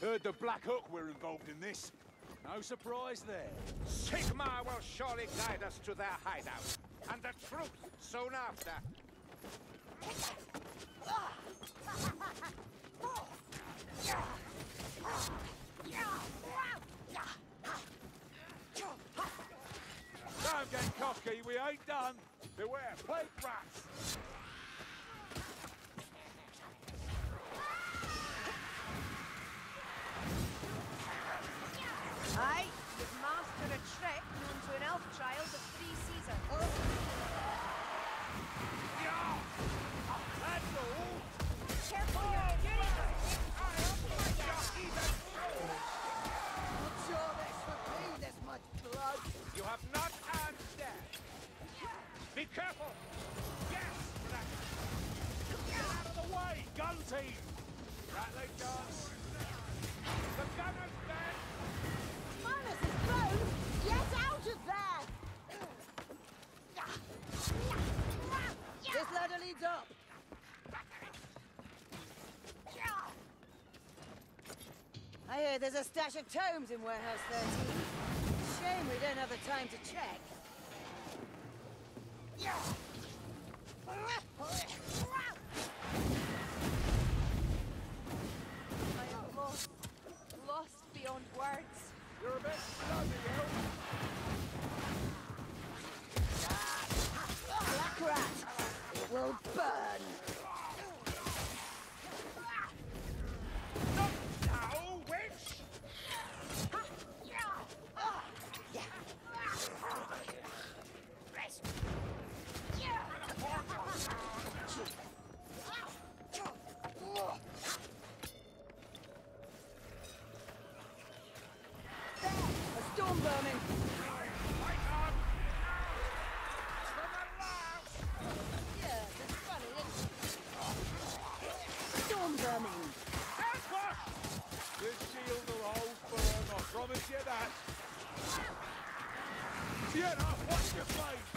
Heard the Black Hook were involved in this. No surprise there. Sigmar will surely guide us to their hideout. And the truth soon after. Don't get cocky, we ain't done. Beware, plague rats. Out of the way, gun team. Ratling guns. the gunner's dead. Manus is closed! Get out of there! This ladder leads up. I hear there's a stash of tomes in Warehouse 13. Shame we don't have the time to check. I Beyond words. You're a bit. Sienna, watch your blade.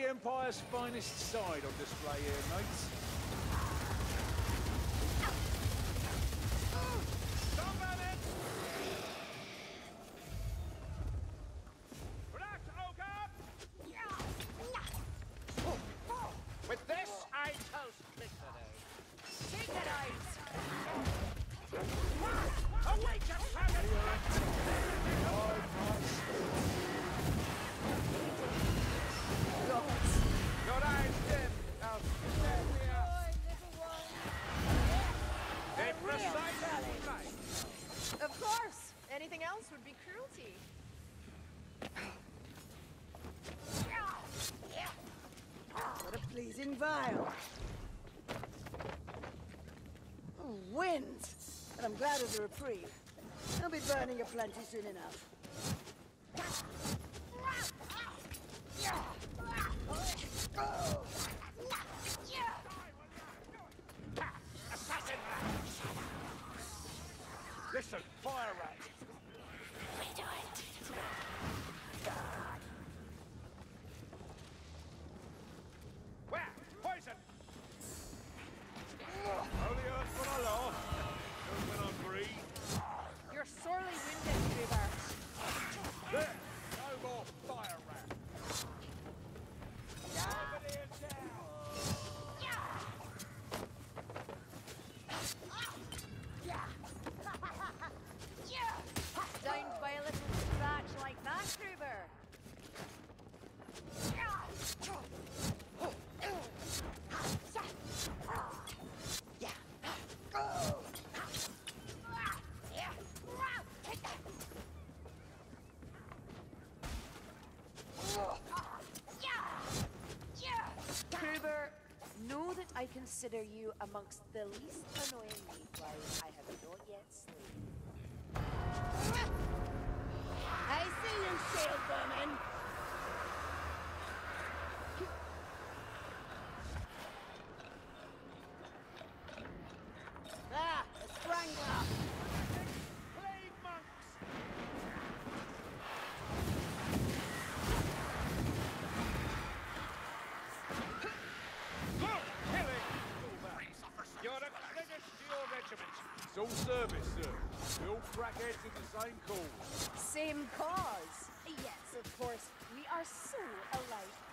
The Empire's finest side on display here, mates. Of course! Anything else would be cruelty. What a pleasing vial. Oh, wind! But I'm glad of the reprieve. I'll be burning a plenty soon enough. Assassin! consider you amongst the least annoying meatwise I have not yet slain. I see you, sailverman! service, sir. We all in the same cause. Same cause? Yes, of course. We are so alike.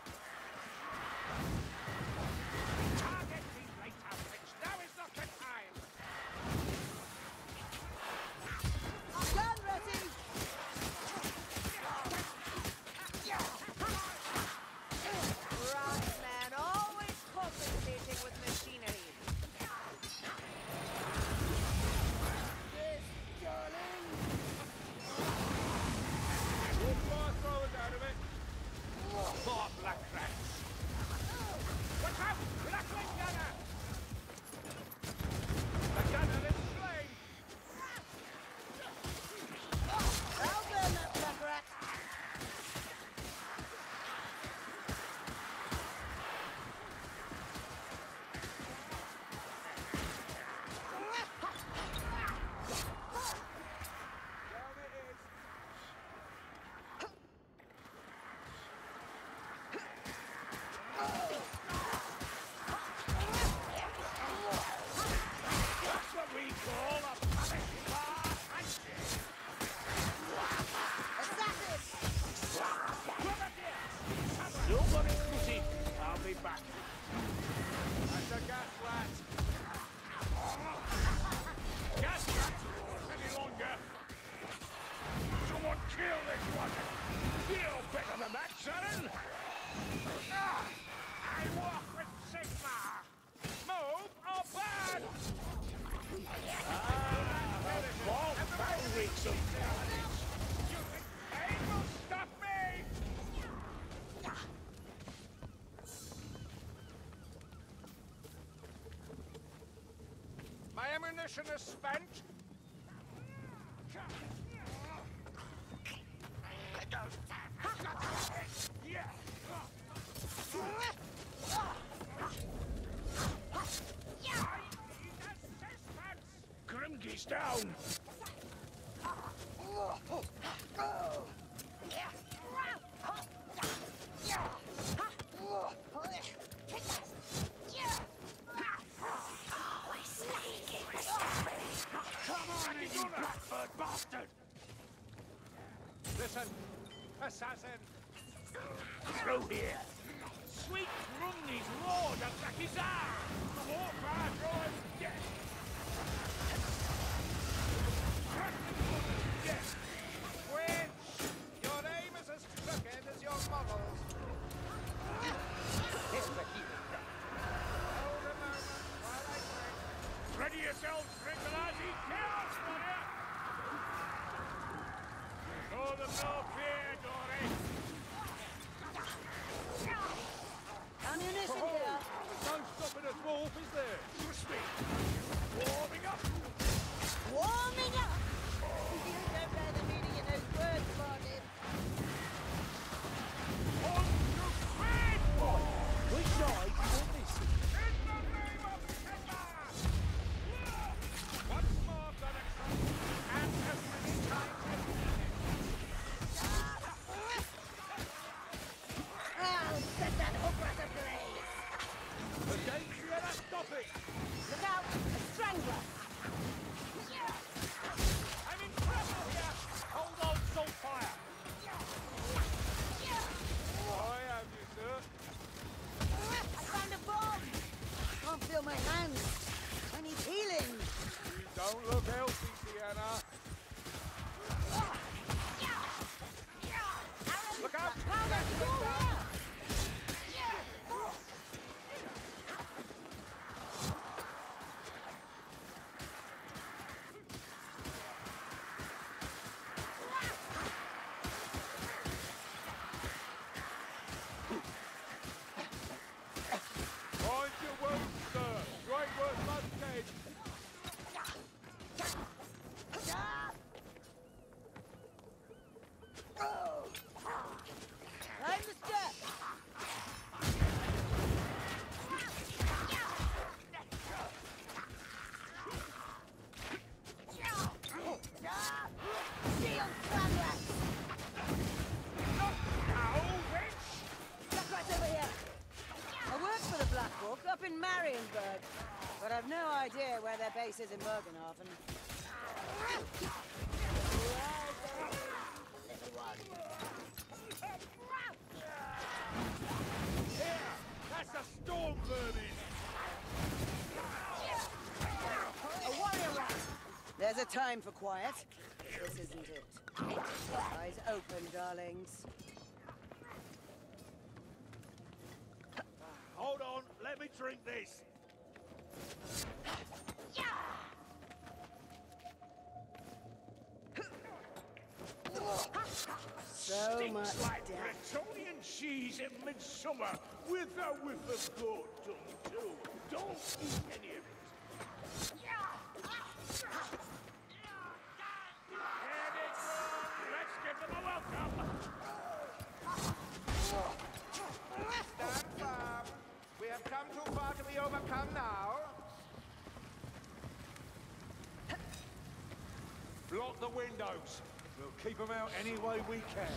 ammunition is spent, assassin! Through here! stopping us, Wolf, is there? Push me. Warming up. Warming up? You don't know the meaning of those words, Martin. On your feet, boy. Which side up in Marienburg, but I've no idea where their base is in Bögenhafen. That's a storm vermin! A warrior rat! There's a time for quiet. This isn't it. Eyes open, darlings. Hold on, let me drink this. So Stinks much like death. Bretonnian cheese at midsummer with a whiff of gourdom, too. Don't eat any of it. And it's on. Let's give them a welcome. Stand firm. We have come too far to be overcome now. Block the windows. We'll keep them out any way we can.